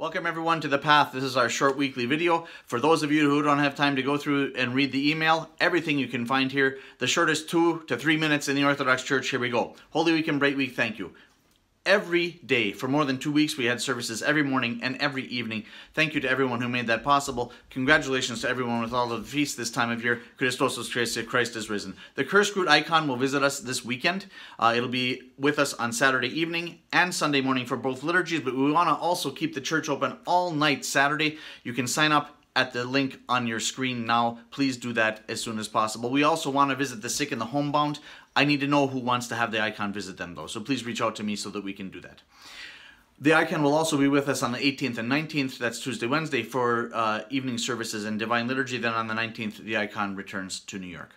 Welcome everyone to The Path. This is our short weekly video. For those of you who don't have time to go through and read the email, everything you can find here. The shortest two to three minutes in the Orthodox Church. Here we go. Holy Week and Bright Week, thank you every day for more than two weeks. We had services every morning and every evening. Thank you to everyone who made that possible. Congratulations to everyone with all the feasts this time of year. Christos Christ, Christ is risen. The Kursk Root icon will visit us this weekend. Uh, it'll be with us on Saturday evening and Sunday morning for both liturgies, but we want to also keep the church open all night Saturday. You can sign up at the link on your screen now. Please do that as soon as possible. We also want to visit the sick and the homebound. I need to know who wants to have the icon visit them though, so please reach out to me so that we can do that. The icon will also be with us on the 18th and 19th, that's Tuesday, Wednesday, for uh, evening services and Divine Liturgy. Then on the 19th, the icon returns to New York.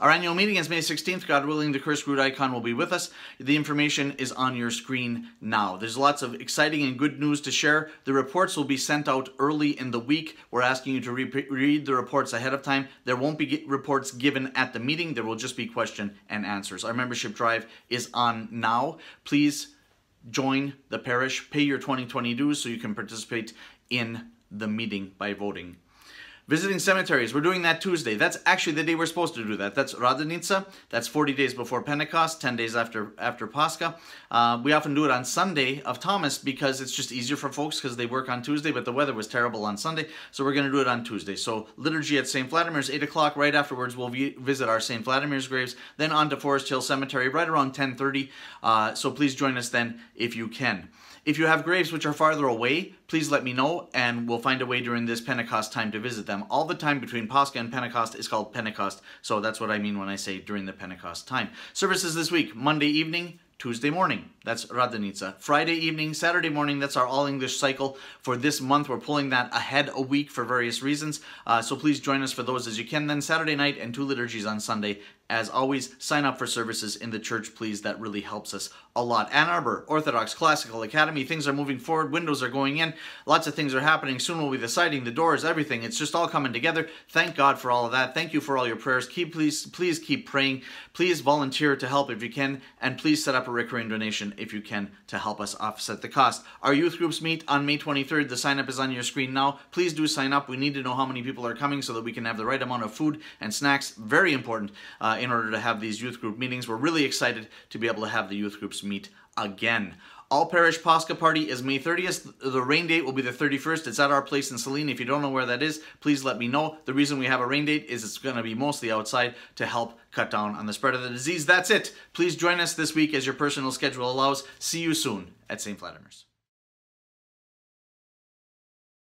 Our annual meeting is May 16th. God willing, the Kursk Root icon will be with us. The information is on your screen now. There's lots of exciting and good news to share. The reports will be sent out early in the week. We're asking you to re read the reports ahead of time. There won't be reports given at the meeting. There will just be question and answers. Our membership drive is on now. Please join the parish, pay your 2020 dues so you can participate in the meeting by voting Visiting cemeteries, we're doing that Tuesday. That's actually the day we're supposed to do that. That's Radonitsa. That's 40 days before Pentecost, 10 days after after Pascha. Uh, we often do it on Sunday of Thomas because it's just easier for folks because they work on Tuesday, but the weather was terrible on Sunday, so we're going to do it on Tuesday. So liturgy at St. Vladimir's, 8 o'clock. Right afterwards, we'll visit our St. Vladimir's graves, then on to Forest Hill Cemetery right around 10.30. Uh, so please join us then if you can. If you have graves which are farther away, please let me know and we'll find a way during this Pentecost time to visit them. All the time between Pascha and Pentecost is called Pentecost, so that's what I mean when I say during the Pentecost time. Services this week, Monday evening, Tuesday morning, that's Radonitsa. Friday evening, Saturday morning, that's our all English cycle for this month. We're pulling that ahead a week for various reasons, uh, so please join us for those as you can. Then Saturday night and two liturgies on Sunday as always, sign up for services in the church, please. That really helps us a lot. Ann Arbor, Orthodox Classical Academy, things are moving forward. Windows are going in. Lots of things are happening. Soon we'll be the siding, the doors, everything. It's just all coming together. Thank God for all of that. Thank you for all your prayers. Keep please, please keep praying. Please volunteer to help if you can, and please set up a recurring donation if you can to help us offset the cost. Our youth groups meet on May 23rd. The sign up is on your screen now. Please do sign up. We need to know how many people are coming so that we can have the right amount of food and snacks. Very important. Uh, in order to have these youth group meetings. We're really excited to be able to have the youth groups meet again. All Parish Pascha Party is May 30th. The rain date will be the 31st. It's at our place in Saline. If you don't know where that is, please let me know. The reason we have a rain date is it's going to be mostly outside to help cut down on the spread of the disease. That's it. Please join us this week as your personal schedule allows. See you soon at St. Vladimir's.